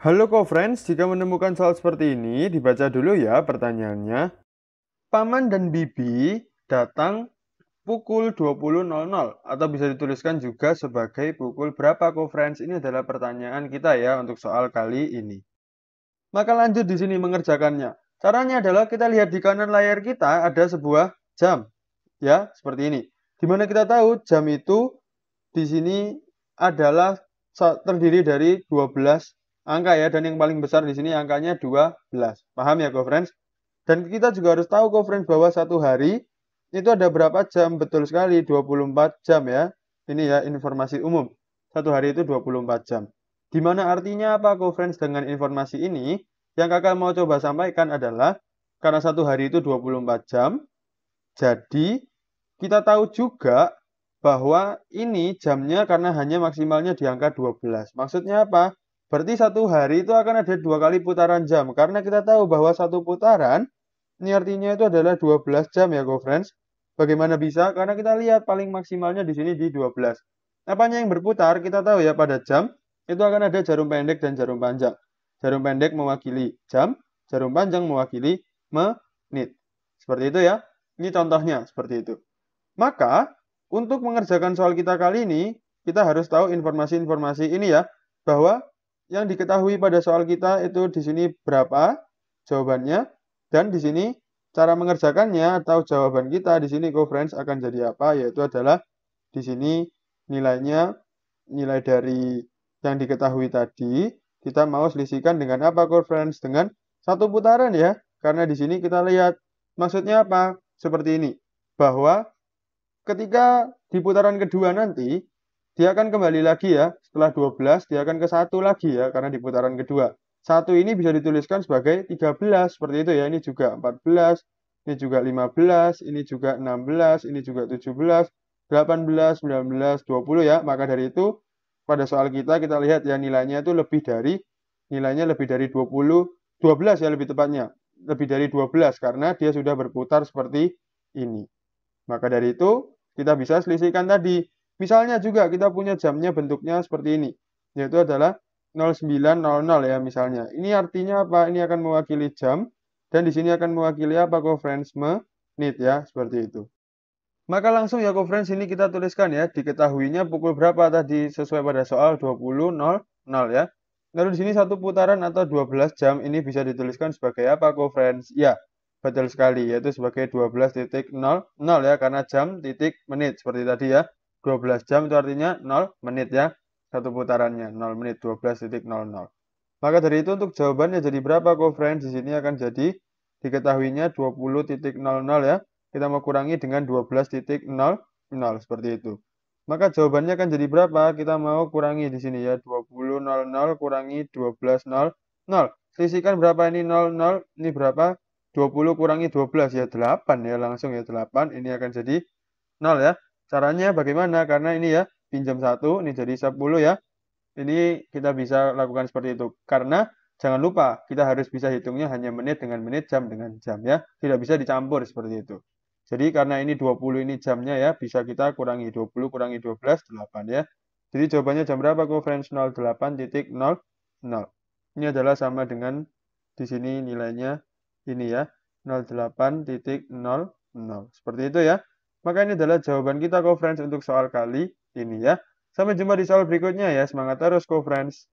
Halo co-friends, jika menemukan soal seperti ini, dibaca dulu ya pertanyaannya. Paman dan Bibi datang pukul 20.00 atau bisa dituliskan juga sebagai pukul berapa co-friends. Ini adalah pertanyaan kita ya untuk soal kali ini. Maka lanjut di sini mengerjakannya. Caranya adalah kita lihat di kanan layar kita ada sebuah jam. Ya, seperti ini. Di mana kita tahu jam itu di sini adalah terdiri dari 12 angka ya dan yang paling besar di sini angkanya 12. Paham ya friends? Dan kita juga harus tahu friends bahwa satu hari itu ada berapa jam? Betul sekali 24 jam ya. Ini ya informasi umum. Satu hari itu 24 jam. Di mana artinya apa friends dengan informasi ini? Yang kakak mau coba sampaikan adalah karena satu hari itu 24 jam. Jadi kita tahu juga bahwa ini jamnya karena hanya maksimalnya di angka 12. Maksudnya apa? Berarti satu hari itu akan ada dua kali putaran jam. Karena kita tahu bahwa satu putaran, ini artinya itu adalah 12 jam ya, go friends. Bagaimana bisa? Karena kita lihat paling maksimalnya di sini di 12. Apanya yang berputar? Kita tahu ya pada jam, itu akan ada jarum pendek dan jarum panjang. Jarum pendek mewakili jam, jarum panjang mewakili menit. Seperti itu ya. Ini contohnya, seperti itu. Maka, untuk mengerjakan soal kita kali ini, kita harus tahu informasi-informasi ini ya, bahwa yang diketahui pada soal kita itu di sini berapa jawabannya dan di sini cara mengerjakannya atau jawaban kita di sini co-friends akan jadi apa yaitu adalah di sini nilainya nilai dari yang diketahui tadi kita mau selisihkan dengan apa co-friends? Dengan satu putaran ya karena di sini kita lihat maksudnya apa? Seperti ini bahwa ketika di putaran kedua nanti dia akan kembali lagi ya, setelah 12 dia akan ke satu lagi ya, karena di putaran kedua. Satu ini bisa dituliskan sebagai 13, seperti itu ya, ini juga 14, ini juga 15, ini juga 16, ini juga 17, 18, 19, 20 ya. Maka dari itu, pada soal kita, kita lihat ya nilainya itu lebih dari, nilainya lebih dari 20, 12 ya lebih tepatnya. Lebih dari 12, karena dia sudah berputar seperti ini. Maka dari itu, kita bisa selisihkan tadi. Misalnya juga kita punya jamnya bentuknya seperti ini, yaitu adalah 0900 ya misalnya. Ini artinya apa? Ini akan mewakili jam, dan di sini akan mewakili apa, conference menit ya, seperti itu. Maka langsung ya conference ini kita tuliskan ya, diketahuinya pukul berapa tadi sesuai pada soal 20.00 ya. Lalu di sini satu putaran atau 12 jam ini bisa dituliskan sebagai apa, conference? Ya, betul sekali, yaitu sebagai 12.00 ya, karena jam titik menit, seperti tadi ya. 12 jam itu artinya 0 menit ya. Satu putarannya 0 menit 12.00. Maka dari itu untuk jawabannya jadi berapa kok friends? Di sini akan jadi diketahuinya 20.00 ya. Kita mau kurangi dengan 12.00 seperti itu. Maka jawabannya akan jadi berapa? Kita mau kurangi di sini ya. 20.00 kurangi 12.00. Sisihkan berapa ini 00? Ini berapa? 20 kurangi 12 ya 8 ya langsung ya 8. Ini akan jadi 0 ya. Caranya bagaimana? Karena ini ya, pinjam satu, ini jadi 10 ya. Ini kita bisa lakukan seperti itu. Karena jangan lupa, kita harus bisa hitungnya hanya menit dengan menit, jam dengan jam ya. Tidak bisa dicampur seperti itu. Jadi karena ini 20 ini jamnya ya, bisa kita kurangi 20 kurangi 12, 8 ya. Jadi jawabannya jam berapa friends 08.00. Ini adalah sama dengan di sini nilainya ini ya, 08.00. Seperti itu ya. Maka ini adalah jawaban kita, co-friends, untuk soal kali ini ya. Sampai jumpa di soal berikutnya ya. Semangat terus, co-friends.